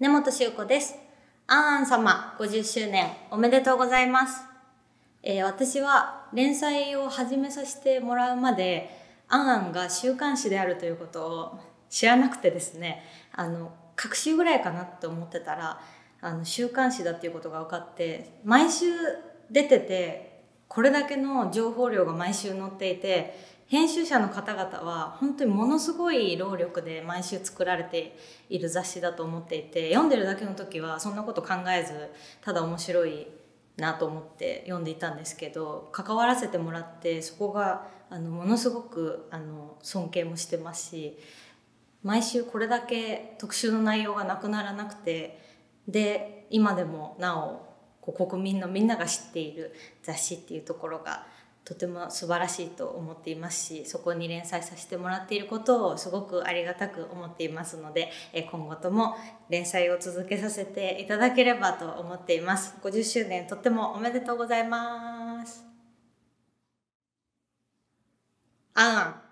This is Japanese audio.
根本修子です。あんあん様50周年おめでとうございます。えー私は連載を始めさせてもらうまで、あんあんが週刊誌であるということを知らなくてですね、あの、各週ぐらいかなって思ってたら、あの、週刊誌だっていうことが分かって、毎週出てて、これだけの情報量が毎週載っていて、編集者の方々は本当にものすごい労力で毎週作られている雑誌だと思っていて読んでるだけの時はそんなこと考えずただ面白いなと思って読んでいたんですけど関わらせてもらってそこがあのものすごくあの尊敬もしてますし毎週これだけ特集の内容がなくならなくてで今でもなお国民のみんなが知っている雑誌っていうところがとても素晴らしいと思っていますしそこに連載させてもらっていることをすごくありがたく思っていますので今後とも連載を続けさせていただければと思っています。50周年とってもおめでとうございます。あん